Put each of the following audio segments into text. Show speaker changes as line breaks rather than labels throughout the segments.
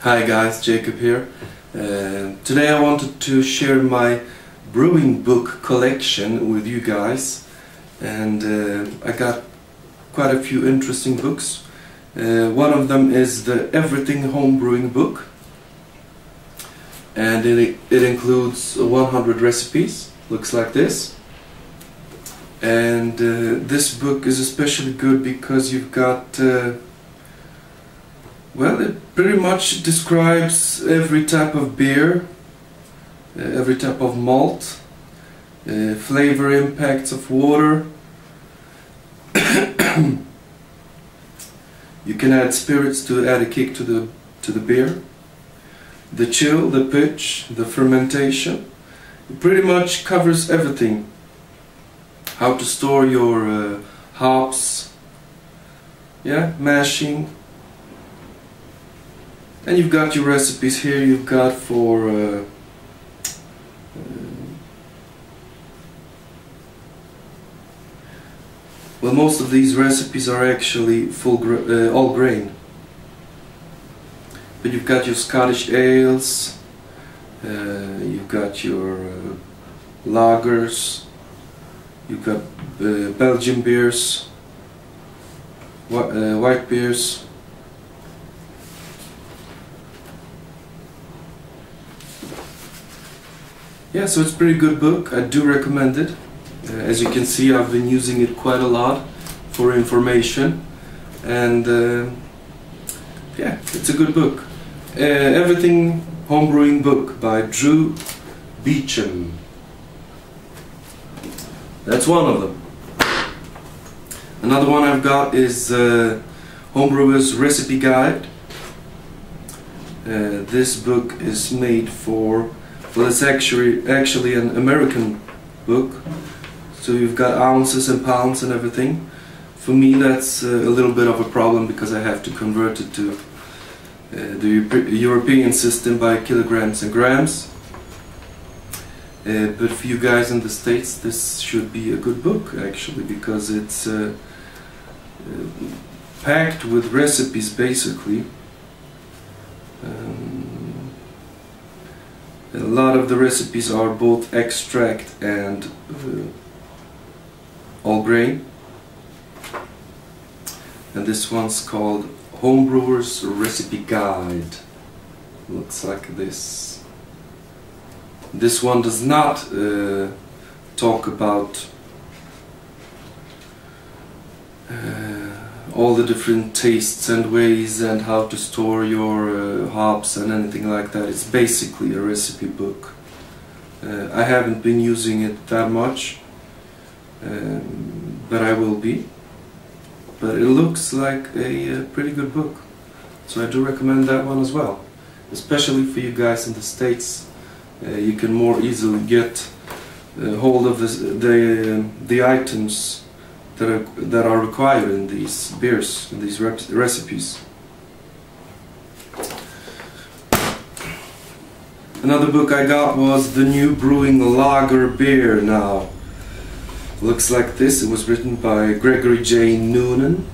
Hi guys, Jacob here. Uh, today I wanted to share my brewing book collection with you guys and uh, I got quite a few interesting books. Uh, one of them is the Everything Home Brewing book and it, it includes 100 recipes, looks like this. And uh, this book is especially good because you've got uh, well, it pretty much describes every type of beer, uh, every type of malt, uh, flavor impacts of water. you can add spirits to add a kick to the to the beer. The chill, the pitch, the fermentation. It pretty much covers everything. How to store your uh, hops. Yeah, mashing, and you've got your recipes here. You've got for uh, uh, well most of these recipes are actually full gra uh, all grain. But you've got your Scottish ales uh, you've got your uh, lagers you've got Belgian beers wh white beers yeah so it's a pretty good book. I do recommend it. Uh, as you can see I've been using it quite a lot for information. And uh, yeah it's a good book. Uh, everything homebrewing book by Drew Beechum. That's one of them. Another one I've got is uh, homebrewers recipe guide. Uh, this book is made for well, it's actually actually an American book, so you've got ounces and pounds and everything. For me, that's uh, a little bit of a problem because I have to convert it to uh, the European system by kilograms and grams. Uh, but for you guys in the States, this should be a good book actually because it's uh, uh, packed with recipes basically. Um, a lot of the recipes are both extract and uh, all grain. And this one's called Homebrewer's Recipe Guide. Looks like this. This one does not uh, talk about all the different tastes and ways and how to store your uh, hops and anything like that. It's basically a recipe book. Uh, I haven't been using it that much, um, but I will be. But it looks like a, a, uh, pretty good book, so I do recommend that one as well. Especially for you guys in the States, uh, you can more easily get uh, hold of the, the items that are, that are required in these beers, in these recipes. Another book I got was The New Brewing Lager Beer now. Looks like this, it was written by Gregory J. Noonan.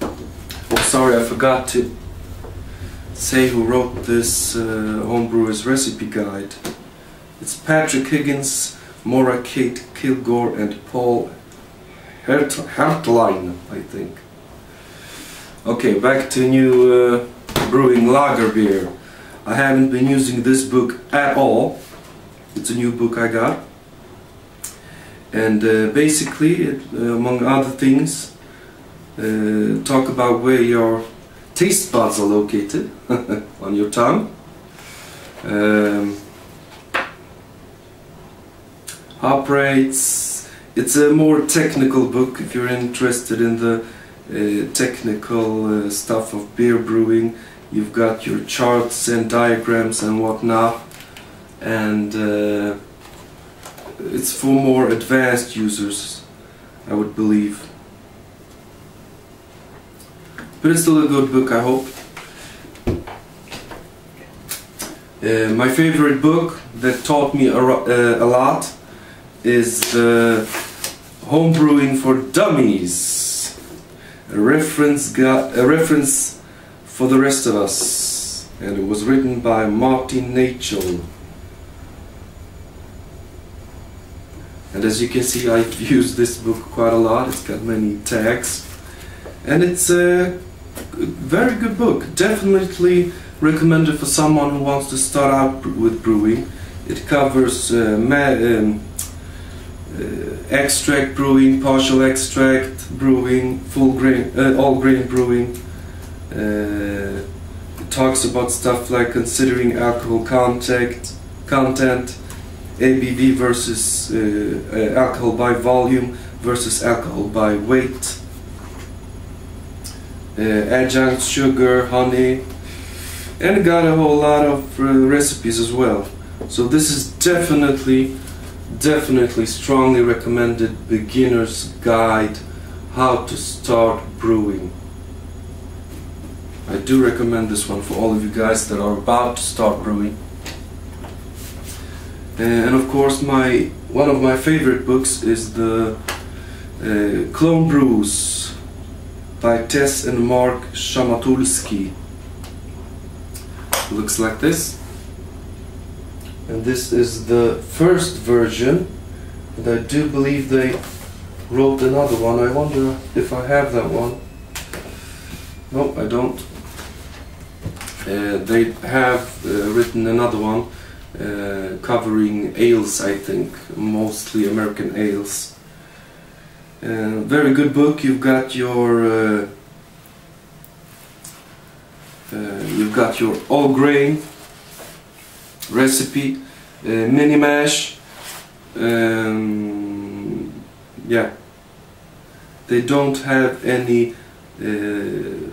Oh sorry, I forgot to say who wrote this uh, homebrewer's recipe guide. It's Patrick Higgins Maura Kate Kilgore and Paul Hert Hertlein, I think. Okay, back to new uh, brewing lager beer. I haven't been using this book at all. It's a new book I got. And uh, basically, it, uh, among other things, uh, talk about where your taste buds are located on your tongue. Um, operates. It's a more technical book if you're interested in the uh, technical uh, stuff of beer brewing. You've got your charts and diagrams and whatnot, and uh, it's for more advanced users, I would believe. But it's still a good book, I hope. Uh, my favorite book that taught me a, uh, a lot is the Homebrewing for Dummies, a reference, a reference for the rest of us, and it was written by Martin Nachel. And as you can see, I've used this book quite a lot. It's got many tags, and it's a very good book. Definitely recommended for someone who wants to start out with brewing. It covers uh, um, extract brewing, partial extract brewing, full grain, uh, all grain brewing. Uh, talks about stuff like considering alcohol content, content, ABV versus uh, alcohol by volume versus alcohol by weight, adjuncts, sugar, honey, and got a whole lot of recipes as well. So this is definitely definitely strongly recommended beginner's guide how to start brewing. I do recommend this one for all of you guys that are about to start brewing. And of course my one of my favorite books is the uh, Clone Brews by Tess and Mark Szamatulski. Looks like this and this is the first version and I do believe they wrote another one. I wonder if I have that one. No I don't. Uh, they have uh, written another one uh, covering ales I think mostly American ales. Uh, very good book. You've got your uh, uh, you've got your all grain recipe, uh, mini mash, um, yeah. They don't have any uh,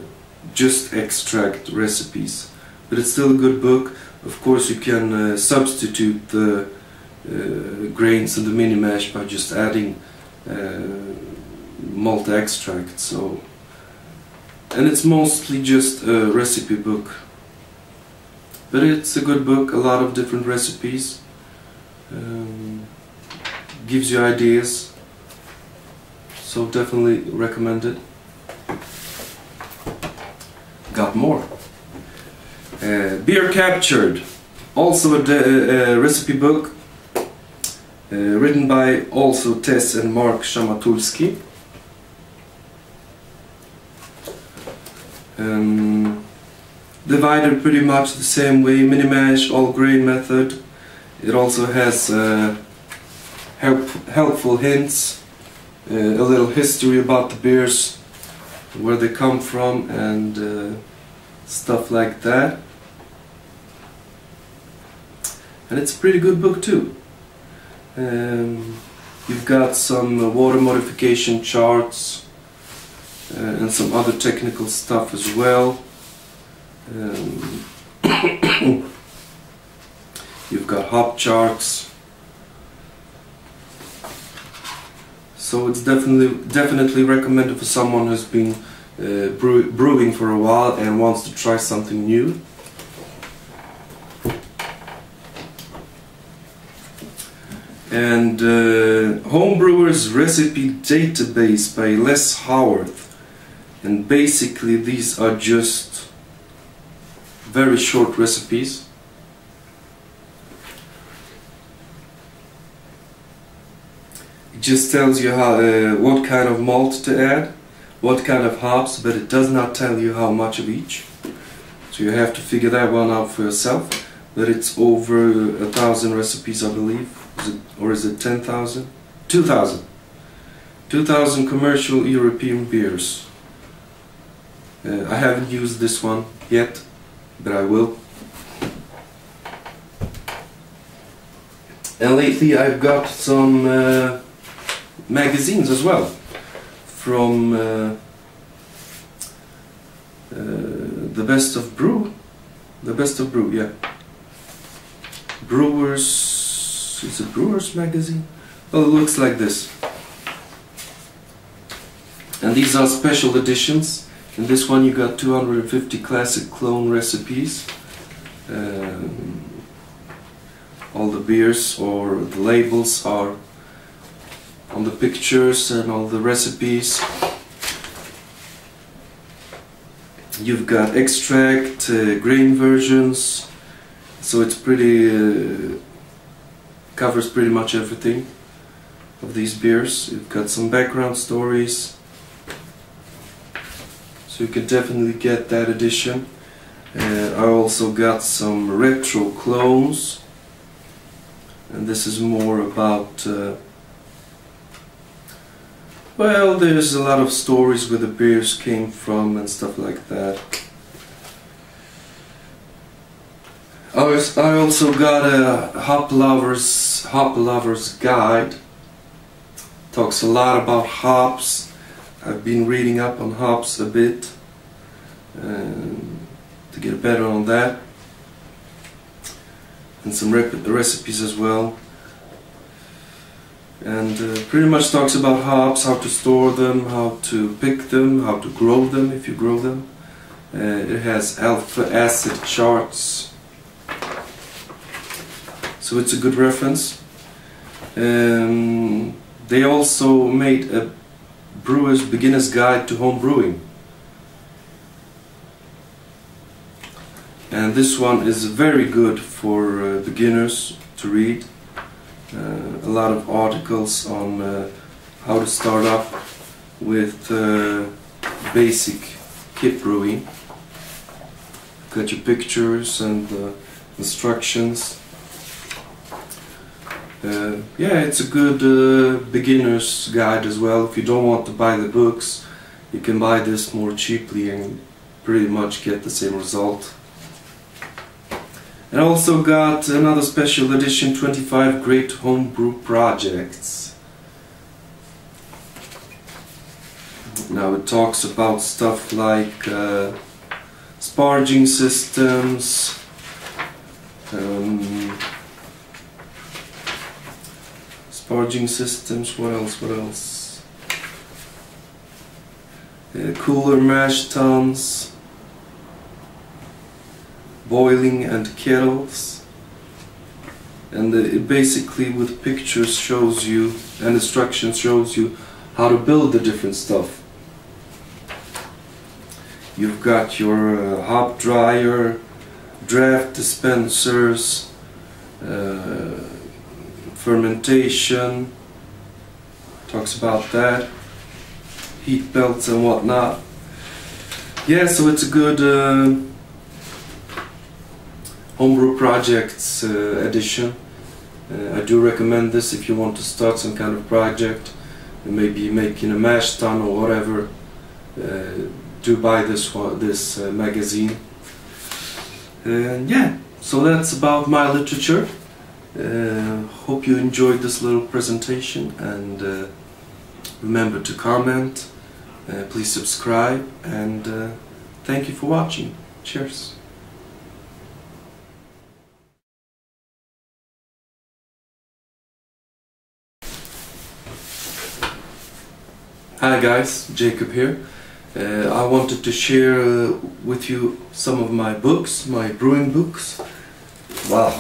just extract recipes, but it's still a good book. Of course, you can uh, substitute the uh, grains in the mini mash by just adding uh, malt extract. So, and it's mostly just a recipe book. But it's a good book, a lot of different recipes. Um, gives you ideas. So definitely recommend it. Got more. Uh, Beer Captured. Also a, a recipe book. Uh, written by also Tess and Mark Szamatulski. Um, divided pretty much the same way, mini mash, all grain method. It also has uh, help, helpful hints, uh, a little history about the beers, where they come from and uh, stuff like that. And it's a pretty good book too. Um, you've got some water modification charts uh, and some other technical stuff as well. Um, you've got hop charts. So it's definitely definitely recommended for someone who's been uh, brew brewing for a while and wants to try something new. And uh, Homebrewers Recipe Database by Les Howard. And basically these are just very short recipes. It just tells you how uh, what kind of malt to add, what kind of hops, but it does not tell you how much of each. So you have to figure that one out for yourself. But it's over a thousand recipes, I believe. Is it, or is it 10,000? 2,000. 2,000 commercial European beers. Uh, I haven't used this one yet but I will. And lately I've got some uh, magazines as well from uh, uh, the best of brew, the best of brew, yeah. Brewers, is it Brewers magazine? Well, it looks like this. And these are special editions in this one you got 250 classic clone recipes. Um, all the beers or the labels are on the pictures and all the recipes. You've got extract, uh, grain versions, so it's pretty uh, covers pretty much everything of these beers. You've got some background stories, you can definitely get that edition. Uh, I also got some retro clones, and this is more about. Uh, well, there's a lot of stories where the beers came from and stuff like that. I also got a hop lovers hop lovers guide. Talks a lot about hops. I've been reading up on hops a bit um, to get better on that, and some recipes as well and uh, pretty much talks about hops, how to store them, how to pick them, how to grow them if you grow them. Uh, it has alpha acid charts, so it's a good reference. Um, they also made a brewer's beginner's guide to home brewing. And this one is very good for uh, beginners to read uh, a lot of articles on uh, how to start up with uh, basic kit brewing. Got your pictures and instructions. Uh, yeah, it's a good uh, beginner's guide as well. If you don't want to buy the books, you can buy this more cheaply and pretty much get the same result. And I also got another special edition 25 Great Homebrew Projects. Now it talks about stuff like uh, sparging systems, um, sparging systems, what else, what else? Uh, cooler mash tuns, boiling and kettles and it basically with pictures shows you and instructions shows you how to build the different stuff you've got your uh, hop dryer draft dispensers uh, fermentation talks about that heat belts and whatnot yeah so it's a good uh, homebrew projects uh, edition. Uh, I do recommend this if you want to start some kind of project, maybe making a mash tun or whatever. Uh, do buy this this uh, magazine. And yeah, so that's about my literature. Uh, hope you enjoyed this little presentation and uh, remember to comment, please subscribe and thank you for watching. Cheers. Hi guys, Jacob here. Uh, I wanted to share uh, with you some of my books, my brewing books. Wow,